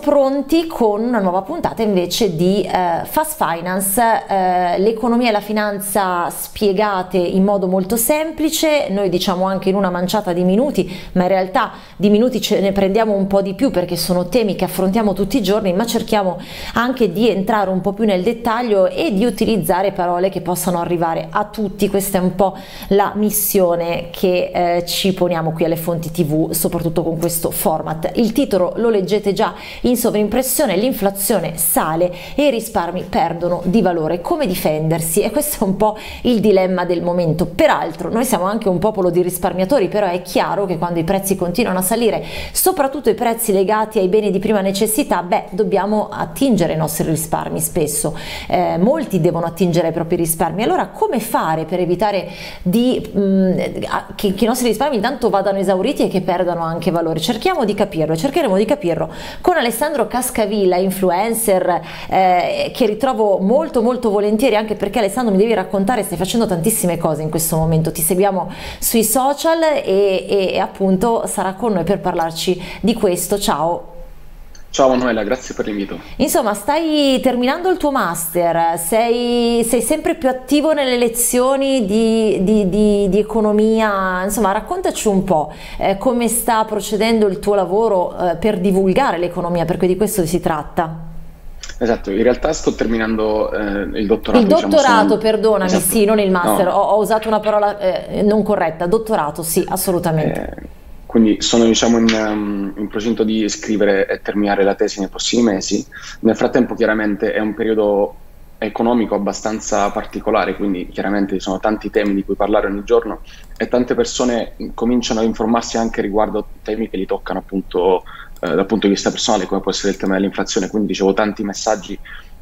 pronti con una nuova puntata invece di eh, Fast Finance, eh, l'economia e la finanza spiegate in modo molto semplice, noi diciamo anche in una manciata di minuti, ma in realtà di minuti ce ne prendiamo un po' di più perché sono temi che affrontiamo tutti i giorni, ma cerchiamo anche di entrare un po' più nel dettaglio e di utilizzare parole che possano arrivare a tutti, questa è un po' la missione che eh, ci poniamo qui alle fonti tv, soprattutto con questo format. Il titolo lo leggete già sovrimpressione, l'inflazione sale e i risparmi perdono di valore. Come difendersi? E questo è un po' il dilemma del momento. Peraltro noi siamo anche un popolo di risparmiatori, però è chiaro che quando i prezzi continuano a salire, soprattutto i prezzi legati ai beni di prima necessità, beh, dobbiamo attingere ai nostri risparmi spesso. Eh, molti devono attingere ai propri risparmi. Allora come fare per evitare di, mh, mm, che, che i nostri risparmi intanto vadano esauriti e che perdano anche valore? Cerchiamo di capirlo, cercheremo di capirlo con Alessandro Cascavilla, influencer eh, che ritrovo molto molto volentieri anche perché Alessandro mi devi raccontare, stai facendo tantissime cose in questo momento, ti seguiamo sui social e, e, e appunto sarà con noi per parlarci di questo. Ciao! Ciao Manuela, grazie per l'invito. Insomma, stai terminando il tuo master, sei, sei sempre più attivo nelle lezioni di, di, di, di economia, insomma raccontaci un po' eh, come sta procedendo il tuo lavoro eh, per divulgare l'economia, perché di questo si tratta. Esatto, in realtà sto terminando eh, il dottorato. Il dottorato, diciamo, sono... perdonami, esatto. sì, non il master, no. ho, ho, usato una parola eh, non corretta, dottorato, sì, assolutamente. Quindi sono diciamo, in, um, in, procinto di scrivere e terminare la tesi nei prossimi mesi. Nel frattempo chiaramente è un periodo economico abbastanza particolare, quindi chiaramente ci sono tanti temi di cui parlare ogni giorno e tante persone cominciano a informarsi anche riguardo temi che li toccano appunto eh, dal punto di vista personale, come può essere il tema dell'inflazione. Quindi dicevo tanti messaggi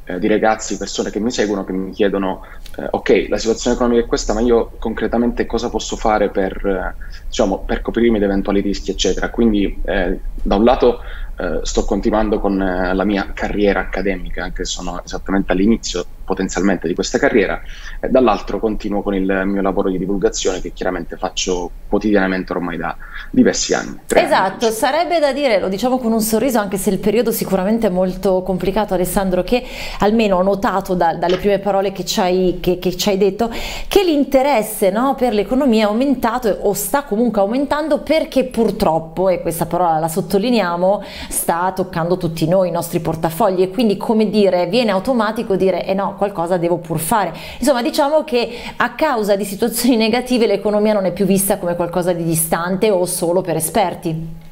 eh, di ragazzi, persone che mi seguono, che mi chiedono, eh, ok, la situazione economica è questa, ma io concretamente cosa posso fare per, eh, diciamo, per coprirmi da eventuali rischi, eccetera. Quindi eh, da un lato eh, sto continuando con la mia carriera accademica, anche se sono esattamente all'inizio potenzialmente di questa carriera, dall'altro continuo con il mio lavoro di divulgazione che chiaramente faccio quotidianamente ormai da diversi anni. Esatto, anni. sarebbe da dire, lo diciamo con un sorriso, anche se il periodo sicuramente è molto complicato Alessandro, che almeno ho notato da, dalle prime parole che ci hai, che, che ci hai detto, che l'interesse no, per l'economia è aumentato o sta comunque aumentando perché purtroppo, e questa parola la sottolineiamo, sta toccando tutti noi, i nostri portafogli e quindi come dire, viene automatico dire eh no, qualcosa devo pur fare. Insomma, diciamo che a causa di situazioni negative l'economia non è più vista come qualcosa di distante o solo per esperti.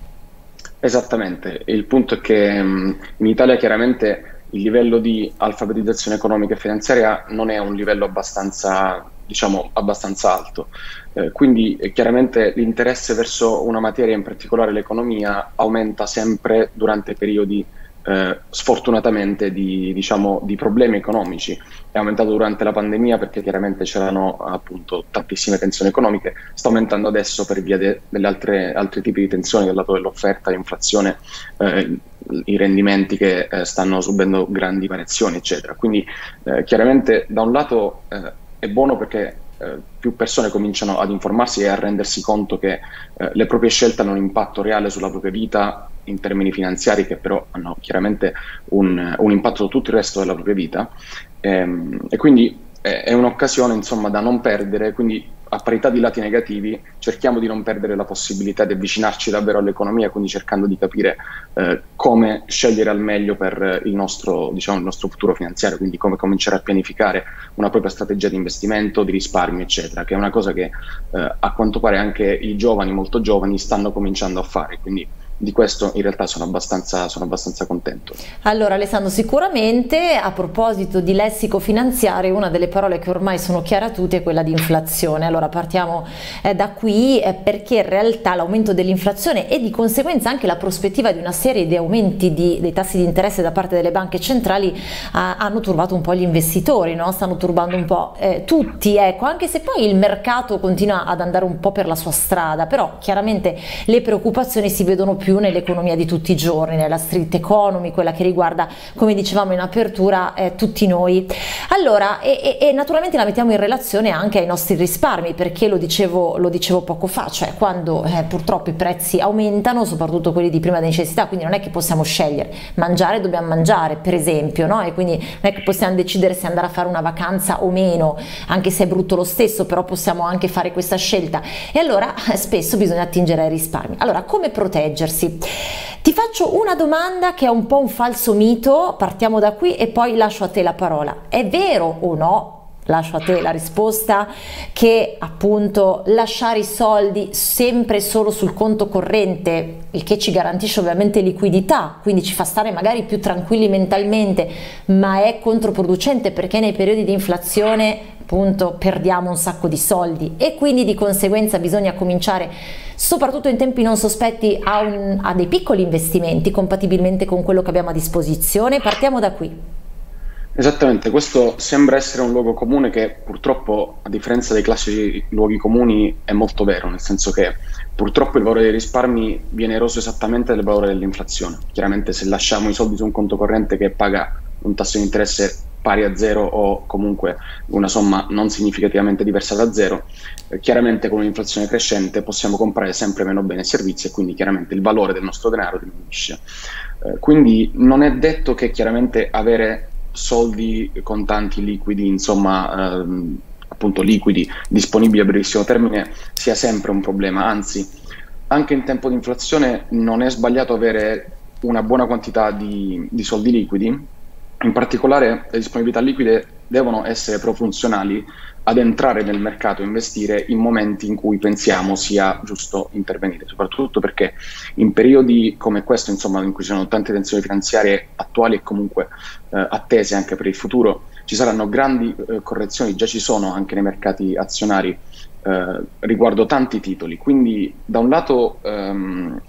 Esattamente, il punto è che mm, in Italia chiaramente il livello di alfabetizzazione economica e finanziaria non è un livello abbastanza, diciamo, abbastanza alto. Eh, quindi eh, chiaramente l'interesse verso una materia, in particolare l'economia, aumenta sempre durante periodi sfortunatamente di, diciamo, di, problemi economici. È aumentato durante la pandemia perché chiaramente c'erano appunto tantissime tensioni economiche, sta aumentando adesso per via de, degli altri tipi di tensioni, dal lato dell'offerta, l'inflazione, eh, i rendimenti che eh, stanno subendo grandi variazioni, eccetera. Quindi eh, chiaramente da un lato eh, è buono perché eh, più persone cominciano ad informarsi e a rendersi conto che eh, le proprie scelte hanno un impatto reale sulla propria vita in termini finanziari che però hanno chiaramente un, un impatto su tutto il resto della propria vita. Ehm, e quindi è, è un'occasione insomma da non perdere, quindi a parità di lati negativi cerchiamo di non perdere la possibilità di avvicinarci davvero all'economia, quindi cercando di capire eh, come scegliere al meglio per il nostro, diciamo, il nostro, futuro finanziario, quindi come cominciare a pianificare una propria strategia di investimento, di risparmio, eccetera, che è una cosa che eh, a quanto pare anche i giovani, molto giovani, stanno cominciando a fare. Quindi di questo in realtà sono abbastanza, sono abbastanza, contento. Allora Alessandro, sicuramente a proposito di lessico finanziario, una delle parole che ormai sono chiare a tutti è quella di inflazione. Allora partiamo eh, da qui eh, perché in realtà l'aumento dell'inflazione e di conseguenza anche la prospettiva di una serie di aumenti di, dei tassi di interesse da parte delle banche centrali eh, hanno turbato un po' gli investitori, no? stanno turbando un po' eh, tutti, ecco, anche se poi il mercato continua ad andare un po' per la sua strada, però chiaramente le preoccupazioni si vedono più più nell'economia di tutti i giorni, nella street economy, quella che riguarda, come dicevamo in apertura, eh, tutti noi. Allora, e, e, e, naturalmente la mettiamo in relazione anche ai nostri risparmi, perché lo dicevo, lo dicevo poco fa, cioè quando eh, purtroppo i prezzi aumentano, soprattutto quelli di prima necessità, quindi non è che possiamo scegliere, mangiare dobbiamo mangiare, per esempio, no? E quindi non è che possiamo decidere se andare a fare una vacanza o meno, anche se è brutto lo stesso, però possiamo anche fare questa scelta. E allora spesso bisogna attingere ai risparmi. Allora, come proteggersi? Ti faccio una domanda che è un po' un falso mito, partiamo da qui e poi lascio a te la parola. È vero o no lascio a te la risposta, che appunto lasciare i soldi sempre solo sul conto corrente, il che ci garantisce ovviamente liquidità, quindi ci fa stare magari più tranquilli mentalmente, ma è controproducente perché nei periodi di inflazione appunto perdiamo un sacco di soldi e quindi di conseguenza bisogna cominciare soprattutto in tempi non sospetti a, un, a dei piccoli investimenti compatibilmente con quello che abbiamo a disposizione. Partiamo da qui. Esattamente, questo sembra essere un luogo comune che purtroppo, a differenza dei classici luoghi comuni, è molto vero, nel senso che purtroppo il valore dei risparmi viene eroso esattamente dal valore dell'inflazione. Chiaramente se lasciamo i soldi su un conto corrente che paga un tasso di interesse pari a zero o comunque una somma non significativamente diversa da zero, eh, chiaramente con un'inflazione crescente possiamo comprare sempre meno beni e servizi e quindi chiaramente il valore del nostro denaro diminuisce. Eh, quindi non è detto che chiaramente avere soldi contanti liquidi, insomma, ehm, appunto liquidi disponibili a brevissimo termine sia sempre un problema, anzi anche in tempo di inflazione non è sbagliato avere una buona quantità di, di soldi liquidi, in particolare le disponibilità liquide devono essere profunzionali ad entrare nel mercato e investire in momenti in cui pensiamo sia giusto intervenire, soprattutto perché in periodi come questo, insomma, in cui ci sono tante tensioni finanziarie attuali e comunque eh, attese anche per il futuro, ci saranno grandi eh, correzioni, già ci sono anche nei mercati azionari eh, riguardo tanti titoli. Quindi da un lato ehm,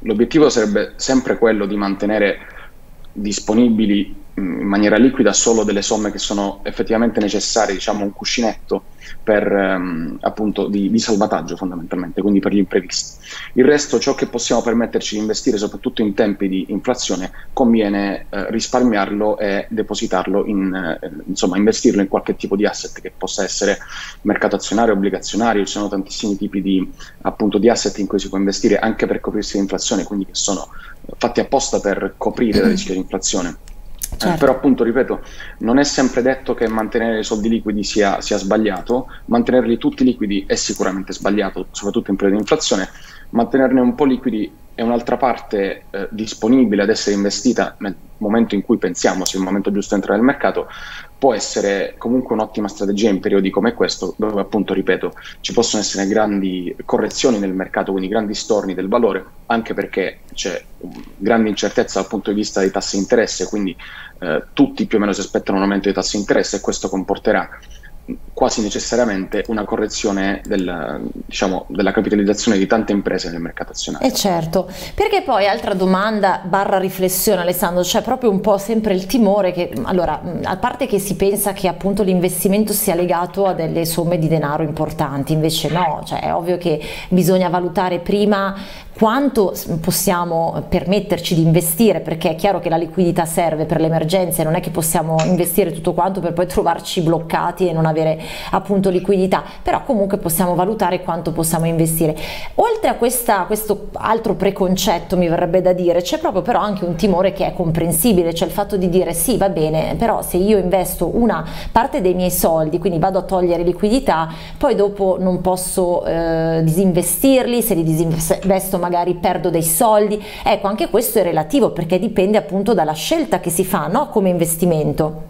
l'obiettivo sarebbe sempre quello di mantenere disponibili in maniera liquida solo delle somme che sono effettivamente necessarie, diciamo un cuscinetto per, um, appunto di, di, salvataggio fondamentalmente, quindi per gli imprevisti. Il resto, ciò che possiamo permetterci di investire, soprattutto in tempi di inflazione, conviene eh, risparmiarlo e depositarlo in, eh, insomma, investirlo in qualche tipo di asset che possa essere mercato azionario, obbligazionario, ci sono tantissimi tipi di, appunto, di asset in cui si può investire anche per coprirsi l'inflazione, quindi che sono fatti apposta per coprire il rischio di inflazione. Certo. Eh, però appunto, ripeto, non è sempre detto che mantenere i soldi liquidi sia, sia, sbagliato, mantenerli tutti liquidi è sicuramente sbagliato, soprattutto in periodo di inflazione, mantenerne un po' liquidi è un'altra parte eh, disponibile ad essere investita nel momento in cui pensiamo sia il momento giusto di entrare nel mercato, può essere comunque un'ottima strategia in periodi come questo, dove appunto, ripeto, ci possono essere grandi correzioni nel mercato, quindi grandi storni del valore, anche perché c'è grande incertezza dal punto di vista dei tassi di interesse, quindi eh, tutti più o meno si aspettano un aumento dei tassi di interesse e questo comporterà quasi necessariamente una correzione del, diciamo, della capitalizzazione di tante imprese nel mercato azionario. E eh, certo, perché poi altra domanda barra riflessione Alessandro, c'è proprio un po' sempre il timore che, allora, a parte che si pensa che appunto l'investimento sia legato a delle somme di denaro importanti, invece no, cioè è ovvio che bisogna valutare prima quanto possiamo permetterci di investire, perché è chiaro che la liquidità serve per le emergenze, non è che possiamo investire tutto quanto per poi trovarci bloccati e non avere appunto liquidità, però comunque possiamo valutare quanto possiamo investire. Oltre a questa, questo altro preconcetto mi verrebbe da dire, c'è proprio però anche un timore che è comprensibile, cioè il fatto di dire sì va bene, però se io investo una parte dei miei soldi, quindi vado a togliere liquidità, poi dopo non posso eh, disinvestirli, se li disinvesto magari perdo dei soldi. Ecco, anche questo è relativo perché dipende appunto dalla scelta che si fa no? come investimento.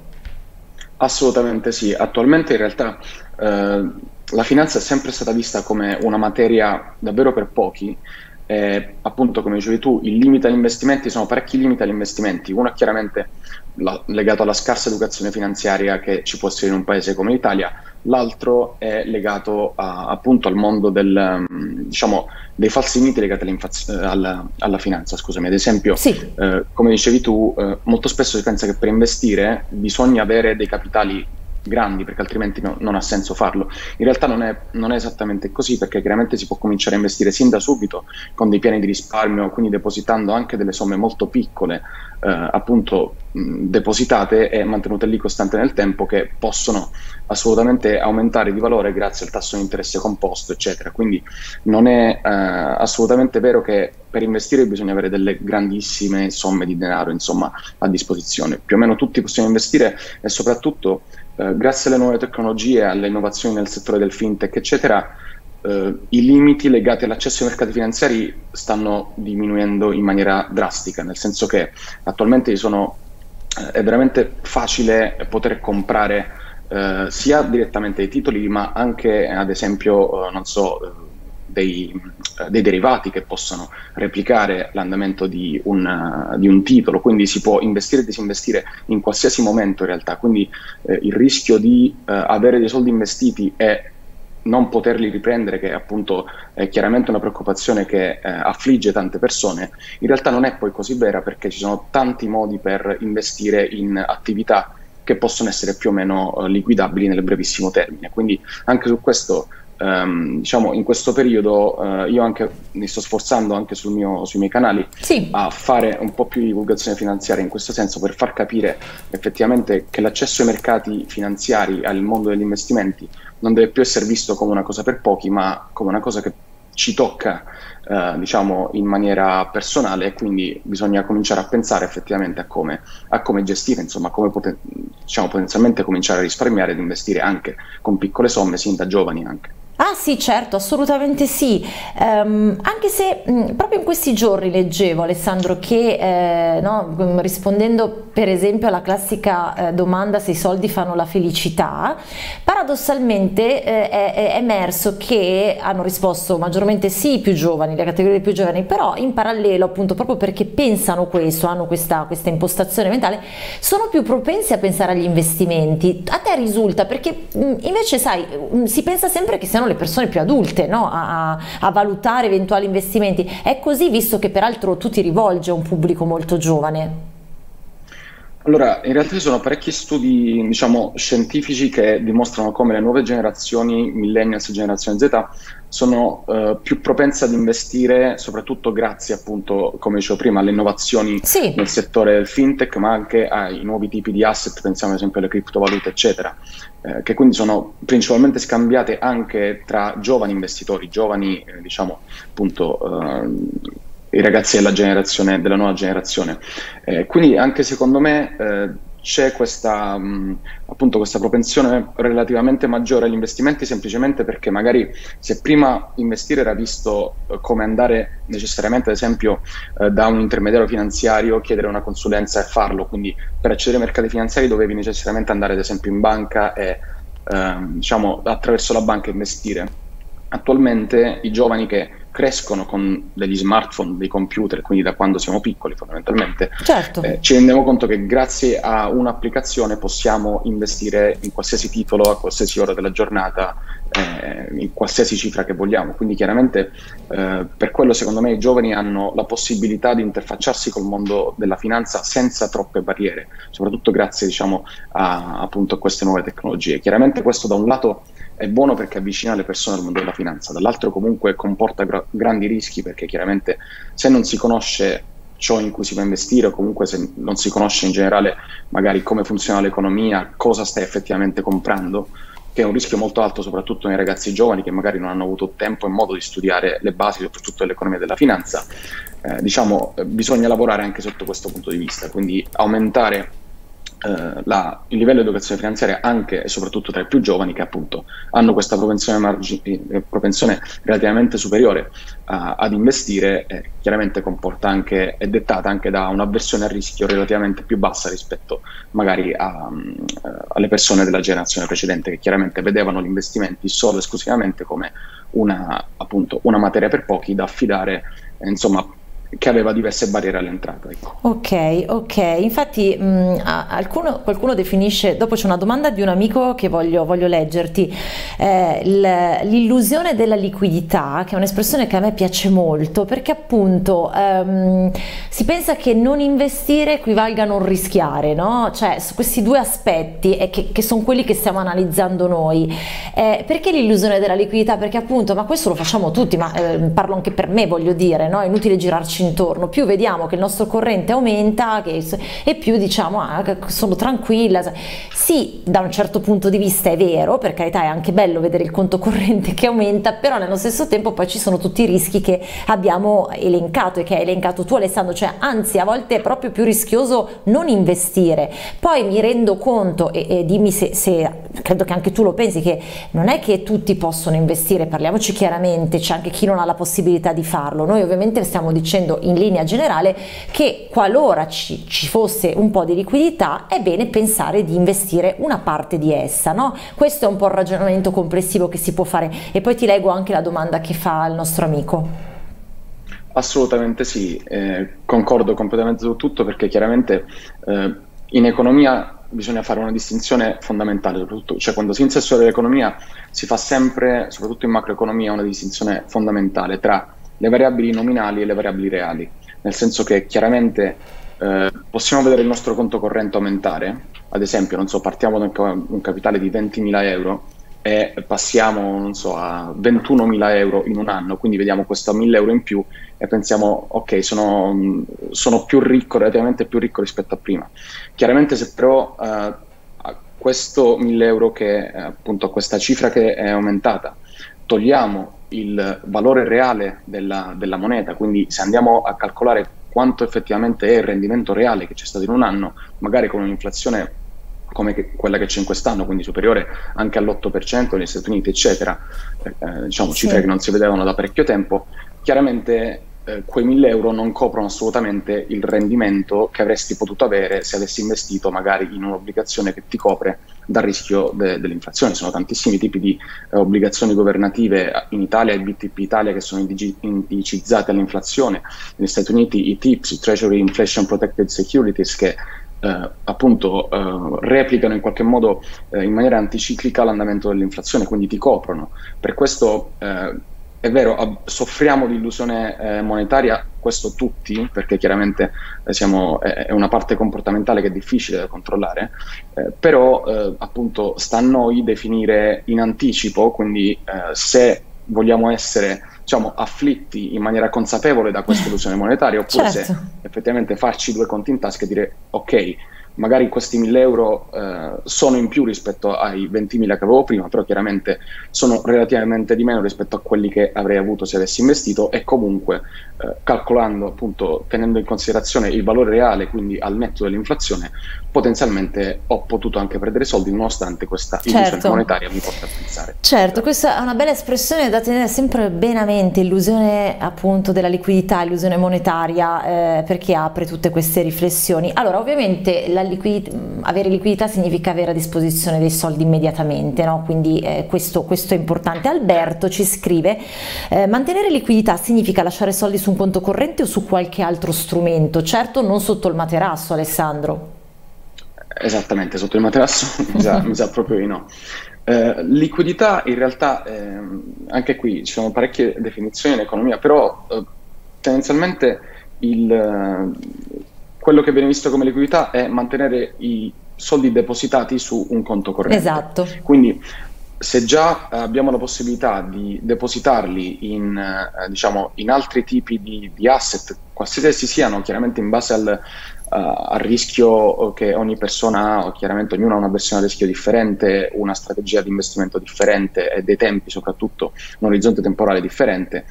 Assolutamente sì, attualmente in realtà eh, la finanza è sempre stata vista come una materia davvero per pochi. Eh, appunto, come dicevi tu, il limite agli investimenti sono parecchi limiti agli investimenti. Uno è chiaramente la, legato alla scarsa educazione finanziaria che ci può essere in un paese come l'Italia, l'altro è legato a, appunto al mondo del, mm, diciamo, dei falsi miti legati alla, alla finanza. Scusami, ad esempio, sì. eh, come dicevi tu, eh, molto spesso si pensa che per investire bisogna avere dei capitali grandi perché altrimenti no, non ha senso farlo. In realtà non è, non è, esattamente così perché chiaramente si può cominciare a investire sin da subito con dei piani di risparmio, quindi depositando anche delle somme molto piccole, eh, appunto mh, depositate e mantenute lì costante nel tempo che possono assolutamente aumentare di valore grazie al tasso di interesse composto, eccetera. Quindi non è eh, assolutamente vero che per investire bisogna avere delle grandissime somme di denaro insomma, a disposizione. Più o meno tutti possiamo investire e soprattutto eh, grazie alle nuove tecnologie, alle innovazioni nel settore del fintech, eccetera, eh, i limiti legati all'accesso ai mercati finanziari stanno diminuendo in maniera drastica, nel senso che attualmente sono, eh, è veramente facile poter comprare eh, sia direttamente i titoli, ma anche ad esempio, eh, non so, dei, dei, derivati che possono replicare l'andamento di un, di un, titolo, quindi si può investire e disinvestire in qualsiasi momento in realtà, quindi eh, il rischio di eh, avere dei soldi investiti e non poterli riprendere, che appunto è chiaramente una preoccupazione che eh, affligge tante persone, in realtà non è poi così vera perché ci sono tanti modi per investire in attività che possono essere più o meno eh, liquidabili nel brevissimo termine. Quindi anche su questo Um, diciamo in questo periodo uh, io anche mi sto sforzando anche sul mio, sui miei canali sì. a fare un po' più di divulgazione finanziaria in questo senso per far capire effettivamente che l'accesso ai mercati finanziari al mondo degli investimenti non deve più essere visto come una cosa per pochi ma come una cosa che ci tocca uh, diciamo in maniera personale e quindi bisogna cominciare a pensare effettivamente a come, a come gestire insomma come poten- diciamo, potenzialmente cominciare a risparmiare ed investire anche con piccole somme sin da giovani anche Ah sì, certo, assolutamente sì, um, anche se mh, proprio in questi giorni leggevo Alessandro che eh, no, rispondendo per esempio alla classica eh, domanda se i soldi fanno la felicità, paradossalmente eh, è, è, emerso che hanno risposto maggiormente sì i più giovani, le categorie più giovani, però in parallelo appunto proprio perché pensano questo, hanno questa, questa impostazione mentale, sono più propensi a pensare agli investimenti. A te risulta perché mh, invece sai, mh, si pensa sempre che siano le persone più adulte no? a, a, valutare eventuali investimenti. È così visto che peraltro tu ti rivolgi a un pubblico molto giovane? Allora, in realtà ci sono parecchi studi, diciamo, scientifici che dimostrano come le nuove generazioni, millennials e generazione Z, sono uh, più propense ad investire, soprattutto grazie, appunto, come dicevo prima, alle innovazioni sì. nel settore del fintech, ma anche ai nuovi tipi di asset, pensiamo ad esempio alle criptovalute, eccetera, eh, che quindi sono principalmente scambiate anche tra giovani investitori, giovani, eh, diciamo, appunto, uh, i ragazzi della, generazione, della nuova generazione. Eh, quindi anche secondo me eh, c'è questa, mh, appunto, questa propensione relativamente maggiore agli investimenti semplicemente perché magari se prima investire era visto eh, come andare necessariamente ad esempio eh, da un intermediario finanziario, chiedere una consulenza e farlo, quindi per accedere ai mercati finanziari dovevi necessariamente andare ad esempio in banca e ehm, diciamo attraverso la banca investire. Attualmente i giovani che crescono con degli smartphone, dei computer, quindi da quando siamo piccoli fondamentalmente, certo. eh, ci rendiamo conto che grazie a un'applicazione possiamo investire in qualsiasi titolo, a qualsiasi ora della giornata, eh, in qualsiasi cifra che vogliamo. Quindi chiaramente eh, per quello secondo me i giovani hanno la possibilità di interfacciarsi col mondo della finanza senza troppe barriere, soprattutto grazie diciamo, a, appunto, a queste nuove tecnologie. Chiaramente questo da un lato è buono perché avvicina le persone al mondo della finanza, dall'altro comunque comporta gra- grandi rischi perché chiaramente se non si conosce ciò in cui si va a investire o comunque se non si conosce in generale magari come funziona l'economia, cosa stai effettivamente comprando, che è un rischio molto alto soprattutto nei ragazzi giovani che magari non hanno avuto tempo e modo di studiare le basi soprattutto dell'economia e della finanza, eh, diciamo bisogna lavorare anche sotto questo punto di vista, quindi aumentare eh, la, il livello di educazione finanziaria anche e soprattutto tra i più giovani che appunto hanno questa propensione, margi- eh, propensione relativamente superiore uh, ad investire eh, chiaramente comporta anche, è dettata anche da un'avversione al rischio relativamente più bassa rispetto magari a, um, alle persone della generazione precedente che chiaramente vedevano gli investimenti solo e esclusivamente come una, appunto, una materia per pochi da affidare insomma che aveva diverse barriere all'entrata. Ecco. Ok, ok, infatti mh, alcuno, qualcuno definisce, dopo c'è una domanda di un amico che voglio, voglio leggerti, eh, l'illusione della liquidità, che è un'espressione che a me piace molto, perché appunto ehm, si pensa che non investire equivalga a non rischiare, no? Cioè su questi due aspetti, eh, che, che sono quelli che stiamo analizzando noi. Eh, perché l'illusione della liquidità? Perché appunto, ma questo lo facciamo tutti, ma eh, parlo anche per me, voglio dire, no? È inutile girarci intorno, più vediamo che il nostro corrente aumenta che, e più diciamo ah, sono tranquilla. Sì, da un certo punto di vista è vero, per carità è anche bello vedere il conto corrente che aumenta, però nello stesso tempo poi ci sono tutti i rischi che abbiamo elencato e che hai elencato tu Alessandro, cioè anzi a volte è proprio più rischioso non investire. Poi mi rendo conto e, e dimmi se, se credo che anche tu lo pensi che non è che tutti possono investire, parliamoci chiaramente, c'è anche chi non ha la possibilità di farlo. Noi ovviamente stiamo dicendo dicendo in linea generale che qualora ci, ci, fosse un po' di liquidità è bene pensare di investire una parte di essa. No? Questo è un po' il ragionamento complessivo che si può fare e poi ti leggo anche la domanda che fa il nostro amico. Assolutamente sì, eh, concordo completamente su tutto perché chiaramente eh, in economia bisogna fare una distinzione fondamentale, soprattutto, cioè quando si studiare l'economia si fa sempre, soprattutto in macroeconomia, una distinzione fondamentale tra le variabili nominali e le variabili reali, nel senso che chiaramente eh, possiamo vedere il nostro conto corrente aumentare, ad esempio, non so, partiamo da un capitale di 20.000 euro e passiamo, non so, a 21.000 euro in un anno, quindi vediamo questo 1.000 euro in più e pensiamo, ok, sono, sono più ricco, relativamente più ricco rispetto a prima. Chiaramente se però eh, questo 1.000 euro che, eh, appunto, questa cifra che è aumentata, togliamo il valore reale della, della, moneta, quindi se andiamo a calcolare quanto effettivamente è il rendimento reale che c'è stato in un anno, magari con un'inflazione come che, quella che c'è in quest'anno, quindi superiore anche all'8% negli Stati Uniti, eccetera, eh, diciamo sì. cifre che non si vedevano da parecchio tempo, chiaramente eh, quei 1000 euro non coprono assolutamente il rendimento che avresti potuto avere se avessi investito magari in un'obbligazione che ti copre dal rischio de- dell'inflazione. Sono tantissimi tipi di eh, obbligazioni governative in Italia, il BTP Italia, che sono indigi- indicizzate all'inflazione, negli Stati Uniti i TIPS, i Treasury Inflation Protected Securities, che eh, appunto eh, replicano in qualche modo eh, in maniera anticiclica l'andamento dell'inflazione, quindi ti coprono. Per questo eh, è vero, soffriamo di illusione eh, monetaria, questo tutti, perché chiaramente eh, siamo, è, è, una parte comportamentale che è difficile da controllare, eh, però eh, appunto sta a noi definire in anticipo, quindi eh, se vogliamo essere diciamo, afflitti in maniera consapevole da questa illusione monetaria, oppure certo. se effettivamente farci due conti in tasca e dire ok, magari questi 1000 euro eh, sono in più rispetto ai 20.000 che avevo prima, però chiaramente sono relativamente di meno rispetto a quelli che avrei avuto se avessi investito e comunque eh, calcolando appunto tenendo in considerazione il valore reale, quindi al netto dell'inflazione, potenzialmente ho potuto anche perdere soldi nonostante questa illusione certo. monetaria mi porta a pensare. Certo, questa è una bella espressione da tenere sempre bene a mente, illusione appunto della liquidità, illusione monetaria, eh, perché apre tutte queste riflessioni. Allora, ovviamente liquid avere liquidità significa avere a disposizione dei soldi immediatamente, no? quindi eh, questo, questo, è importante. Alberto ci scrive, eh, mantenere liquidità significa lasciare soldi su un conto corrente o su qualche altro strumento? Certo non sotto il materasso Alessandro. Esattamente, sotto il materasso mi, sa, mi sa proprio di no. Eh, liquidità in realtà, eh, anche qui ci sono parecchie definizioni in economia, però eh, tendenzialmente il, quello che viene visto come liquidità è mantenere i soldi depositati su un conto corrente. Esatto. Quindi se già abbiamo la possibilità di depositarli in, eh, diciamo, in altri tipi di, di, asset, qualsiasi siano, chiaramente in base al, al, rischio che ogni persona ha, chiaramente ognuno ha una versione a rischio differente, una strategia di investimento differente e dei tempi soprattutto, un orizzonte temporale differente,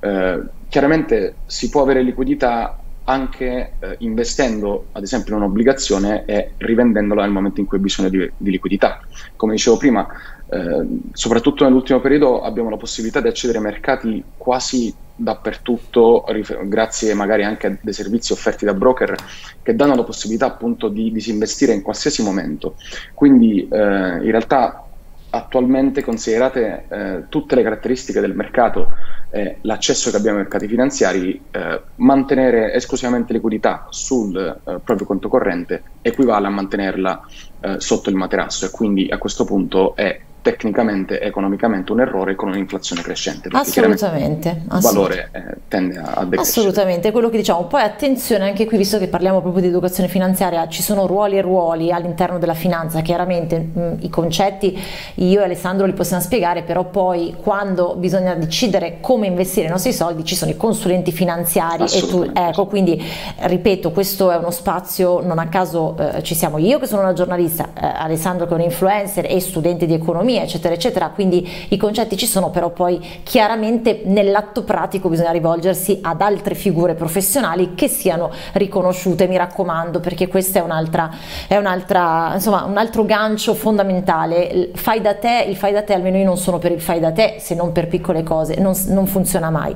uh, chiaramente si può avere liquidità anche eh, investendo ad esempio in un'obbligazione e rivendendola nel momento in cui hai bisogno di, di liquidità. Come dicevo prima, eh, soprattutto nell'ultimo periodo abbiamo la possibilità di accedere ai mercati quasi dappertutto, grazie magari anche a dei servizi offerti da broker che danno la possibilità appunto di disinvestire in qualsiasi momento. Quindi eh, in realtà attualmente considerate eh, tutte le caratteristiche del mercato e l'accesso che abbiamo ai mercati finanziari, eh, mantenere esclusivamente liquidità sul eh, proprio conto corrente equivale a mantenerla eh, sotto il materasso e quindi a questo punto è tecnicamente, economicamente un errore con un'inflazione crescente. Assolutamente. Il valore eh, tende a decrescere. Assolutamente, quello che diciamo. Poi attenzione anche qui, visto che parliamo proprio di educazione finanziaria, ci sono ruoli e ruoli all'interno della finanza, chiaramente mh, i concetti io e Alessandro li possiamo spiegare, però poi quando bisogna decidere come investire i nostri soldi ci sono i consulenti finanziari e tu, ecco, quindi ripeto, questo è uno spazio, non a caso eh, ci siamo io che sono una giornalista, eh, Alessandro che è un influencer e studente di economia, economia, eccetera, eccetera. Quindi i concetti ci sono, però poi chiaramente nell'atto pratico bisogna rivolgersi ad altre figure professionali che siano riconosciute, mi raccomando, perché questo è un'altra, è un'altra, insomma, un altro gancio fondamentale. Fai da te, il fai da te, almeno io non sono per il fai da te, se non per piccole cose, non, non funziona mai.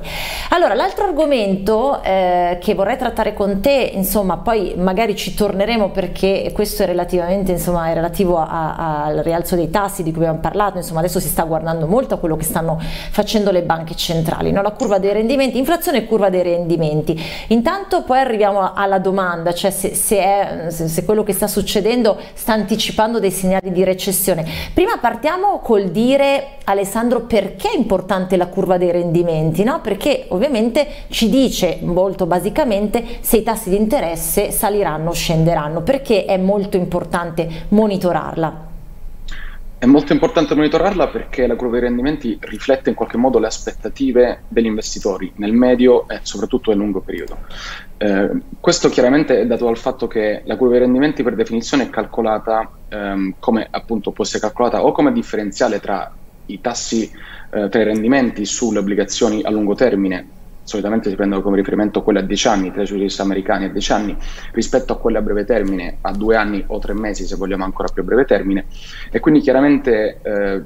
Allora, l'altro argomento eh, che vorrei trattare con te, insomma, poi magari ci torneremo perché questo è relativamente, insomma, è relativo al rialzo dei tassi di cui abbiamo parlato, insomma adesso si sta guardando molto a quello che stanno facendo le banche centrali, no? la curva dei rendimenti, inflazione e curva dei rendimenti. Intanto poi arriviamo alla domanda, cioè se, se, è, se quello che sta succedendo sta anticipando dei segnali di recessione. Prima partiamo col dire Alessandro perché è importante la curva dei rendimenti, no? perché ovviamente ci dice molto basicamente se i tassi di interesse saliranno o scenderanno, perché è molto importante monitorarla. È molto importante monitorarla perché la curva dei rendimenti riflette in qualche modo le aspettative degli investitori nel medio e soprattutto nel lungo periodo. Eh, questo chiaramente è dato dal fatto che la curva dei rendimenti per definizione è calcolata ehm, come appunto può essere calcolata o come differenziale tra i tassi, eh, tra i rendimenti sulle obbligazioni a lungo termine solitamente si prendono come riferimento quelle a 10 anni, treasuries americani a 10 anni, rispetto a quelle a breve termine, a 2 anni o 3 mesi se vogliamo ancora più a breve termine. E quindi chiaramente eh,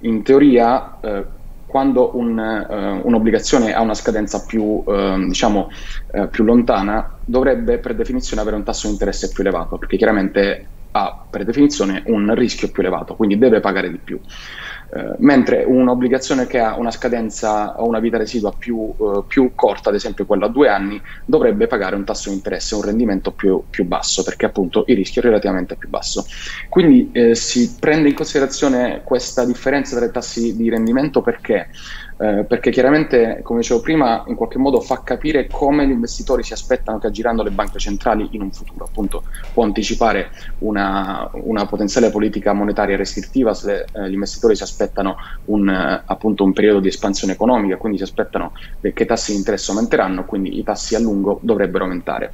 in teoria eh, quando un, uh, un'obbligazione ha una scadenza più, uh, diciamo, uh, più lontana, dovrebbe per definizione avere un tasso di interesse più elevato, perché chiaramente ha per definizione un rischio più elevato, quindi deve pagare di più. Eh, mentre un'obbligazione che ha una scadenza o una vita residua più, eh, più, corta, ad esempio quella a due anni, dovrebbe pagare un tasso di interesse, un rendimento più, più basso, perché appunto il rischio è relativamente più basso. Quindi eh, si prende in considerazione questa differenza tra i tassi di rendimento perché eh, perché chiaramente, come dicevo prima, in qualche modo fa capire come gli investitori si aspettano che agiranno le banche centrali in un futuro. Appunto, può anticipare una, una potenziale politica monetaria restrittiva se eh, gli investitori si aspettano un, eh, appunto, un periodo di espansione economica, quindi si aspettano che i tassi di interesse aumenteranno, quindi i tassi a lungo dovrebbero aumentare.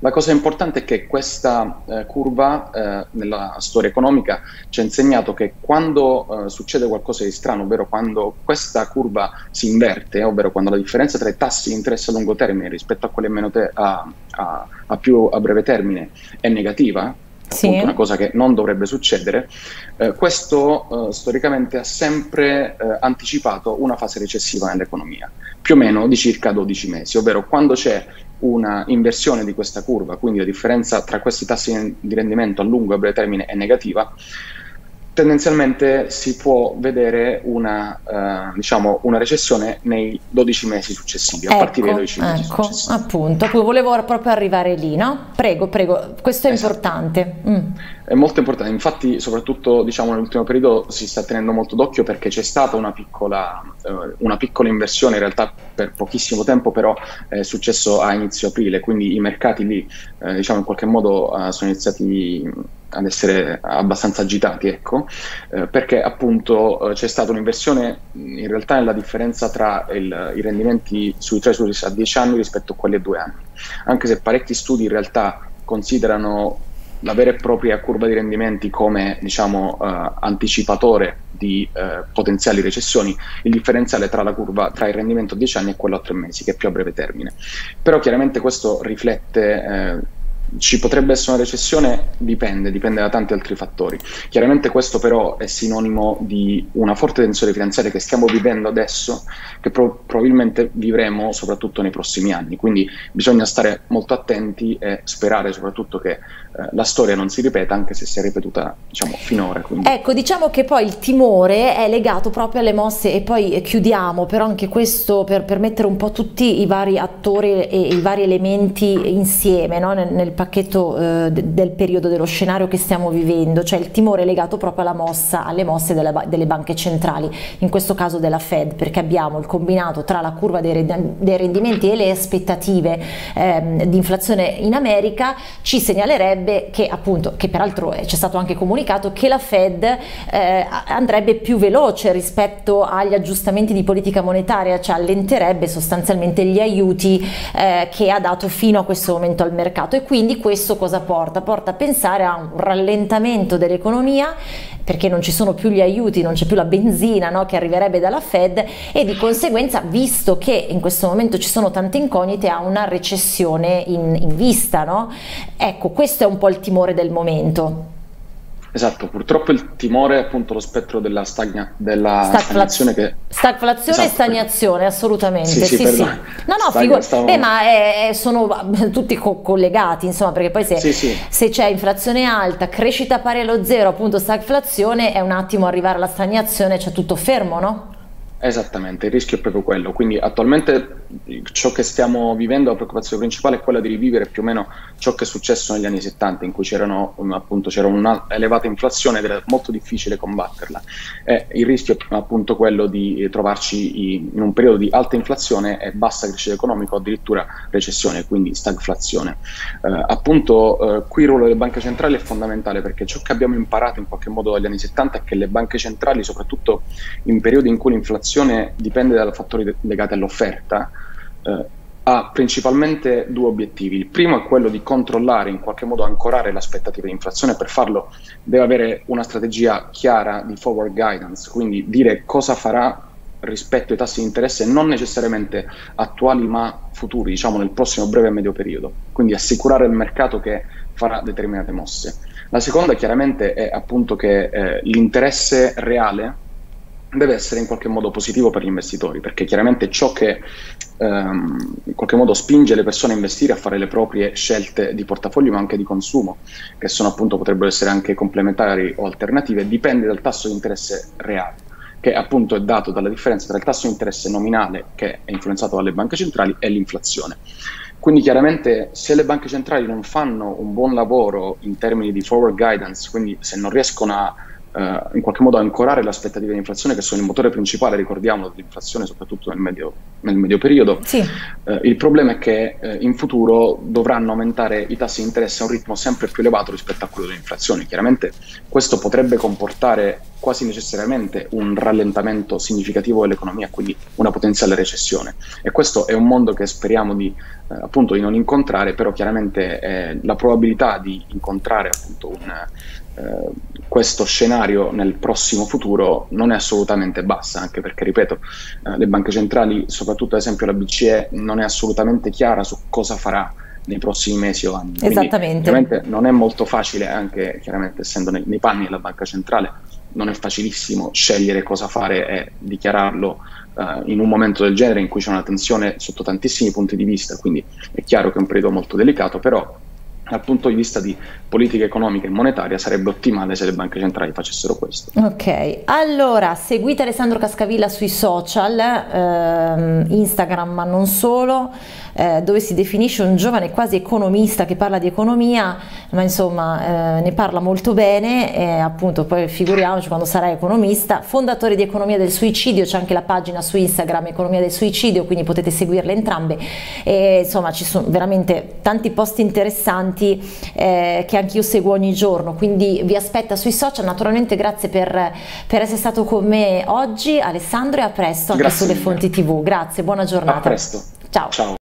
La cosa importante è che questa eh, curva eh, nella storia economica ci ha insegnato che quando eh, succede qualcosa di strano, ovvero quando questa curva si inverte, ovvero quando la differenza tra i tassi di interesse a lungo termine rispetto a quelli a, te- a, a, a più a breve termine è negativa, sì. una cosa che non dovrebbe succedere, eh, questo eh, storicamente ha sempre eh, anticipato una fase recessiva nell'economia, più o meno di circa 12 mesi, ovvero quando c'è una inversione di questa curva, quindi la differenza tra questi tassi di rendimento a lungo e a breve termine è negativa, tendenzialmente si può vedere una, uh, diciamo, una recessione nei 12 mesi successivi, ecco, a partire dai 12 mesi ecco, successivi. appunto, volevo proprio arrivare lì, no? Prego, prego, questo è esatto. importante. Mm. È molto importante, infatti soprattutto diciamo, nell'ultimo periodo si sta tenendo molto d'occhio perché c'è stata una piccola, uh, una piccola inversione, in realtà per pochissimo tempo, però è successo a inizio aprile, quindi i mercati lì eh, diciamo, in qualche modo uh, sono iniziati ad essere abbastanza agitati, ecco, eh, perché appunto eh, c'è stata un'inversione in realtà nella differenza tra il, i rendimenti sui treasuries a 10 anni rispetto a quelli a 2 anni, anche se parecchi studi in realtà considerano la vera e propria curva di rendimenti come diciamo, eh, anticipatore di eh, potenziali recessioni, il differenziale tra curva tra il rendimento a 10 anni e quello a 3 mesi, che è più a breve termine. Però chiaramente questo riflette eh, ci potrebbe essere una recessione? Dipende, dipende da tanti altri fattori. Chiaramente questo però è sinonimo di una forte tensione finanziaria che stiamo vivendo adesso, che pro- probabilmente vivremo soprattutto nei prossimi anni. Quindi bisogna stare molto attenti e sperare soprattutto che la storia non si ripeta, anche se si è ripetuta diciamo, finora. Quindi. Ecco, diciamo che poi il timore è legato proprio alle mosse e poi chiudiamo, però anche questo per, mettere un po' tutti i vari attori e i vari elementi insieme no? nel, nel pacchetto eh, del periodo dello scenario che stiamo vivendo, cioè il timore legato proprio alla mossa, alle mosse della, delle banche centrali, in questo caso della Fed, perché abbiamo il combinato tra la curva dei, dei rendimenti e le aspettative ehm, di inflazione in America ci segnalerebbe che appunto, che peraltro c'è stato anche comunicato, che la Fed eh, andrebbe più veloce rispetto agli aggiustamenti di politica monetaria, cioè allenterebbe sostanzialmente gli aiuti eh, che ha dato fino a questo momento al mercato e quindi questo cosa porta? Porta a pensare a un rallentamento dell'economia perché non ci sono più gli aiuti, non c'è più la benzina no, che arriverebbe dalla Fed e di conseguenza, visto che in questo momento ci sono tante incognite, ha una recessione in, in vista. No? Ecco, questo è un po' il timore del momento. Esatto, purtroppo il timore è appunto lo spettro della, stagna, della stagflazione che... Stagflazione esatto, e stagnazione, assolutamente. Sì, sì, sì, sì. No, no, figu- stavo... eh, ma è, sono tutti co- collegati, insomma, perché poi se, se, c'è inflazione alta, crescita pari allo zero, appunto stagflazione, è un attimo arrivare alla stagnazione, c'è tutto fermo, no? Esattamente, il rischio è proprio quello. Quindi attualmente ciò che stiamo vivendo, la preoccupazione principale è quella di rivivere più o meno ciò che è successo negli anni 70, in cui c'erano, appunto, c'era un'elevata inflazione ed era molto difficile combatterla. E il rischio è appunto quello di trovarci in un periodo di alta inflazione e bassa crescita economica o addirittura recessione, quindi stagflazione. Eh, appunto, eh, qui il ruolo delle banche centrali è fondamentale perché ciò che abbiamo imparato in qualche modo dagli anni 70 è che le banche centrali, soprattutto in periodi in cui l'inflazione dipende dai fattori legati all'offerta, eh, ha principalmente due obiettivi. Il primo è quello di controllare, in qualche modo ancorare l'aspettativa di inflazione. Per farlo deve avere una strategia chiara di forward guidance, quindi dire cosa farà rispetto ai tassi di interesse non necessariamente attuali ma futuri, diciamo nel prossimo breve e medio periodo. Quindi assicurare il mercato che farà determinate mosse. La seconda chiaramente è appunto che eh, l'interesse reale deve essere in qualche modo positivo per gli investitori, perché chiaramente ciò che ehm, in qualche modo spinge le persone a investire a fare le proprie scelte di portafoglio ma anche di consumo, che sono appunto potrebbero essere anche complementari o alternative, dipende dal tasso di interesse reale che appunto è dato dalla differenza tra il tasso di interesse nominale che è influenzato dalle banche centrali e l'inflazione. Quindi chiaramente se le banche centrali non fanno un buon lavoro in termini di forward guidance, quindi se non riescono a eh, in qualche modo ancorare le aspettative di inflazione che sono il motore principale, ricordiamo, dell'inflazione soprattutto nel medio, nel medio periodo. Sì. Eh, il problema è che eh, in futuro dovranno aumentare i tassi di interesse a un ritmo sempre più elevato rispetto a quello dell'inflazione. Chiaramente questo potrebbe comportare quasi necessariamente un rallentamento significativo dell'economia, quindi una potenziale recessione. E questo è un mondo che speriamo di, eh, appunto, di non incontrare, però chiaramente eh, la probabilità di incontrare appunto un, eh, questo scenario nel prossimo futuro non è assolutamente bassa, anche perché, ripeto, eh, le banche centrali, soprattutto ad esempio la BCE, non è assolutamente chiara su cosa farà nei prossimi mesi o anni. Esattamente. Quindi, non è molto facile, anche chiaramente essendo nei, nei, panni della banca centrale, non è facilissimo scegliere cosa fare e dichiararlo uh, in un momento del genere in cui c'è una tensione sotto tantissimi punti di vista, quindi è chiaro che è un periodo molto delicato, però dal punto di vista di politica economica e monetaria sarebbe ottimale se le banche centrali facessero questo. Ok, allora seguite Alessandro Cascavilla sui social, ehm, Instagram ma non solo, eh, dove si definisce un giovane quasi economista che parla di economia, ma insomma eh, ne parla molto bene, e appunto poi figuriamoci quando sarà economista, fondatore di Economia del Suicidio, c'è anche la pagina su Instagram Economia del Suicidio, quindi potete seguirle entrambe e insomma ci sono veramente tanti post interessanti eh, che anche io seguo ogni giorno, quindi vi aspetta sui social, naturalmente grazie per, per essere stato con me oggi Alessandro e a presto anche grazie sulle fonti tv, grazie, buona giornata. A presto. Ciao. Ciao.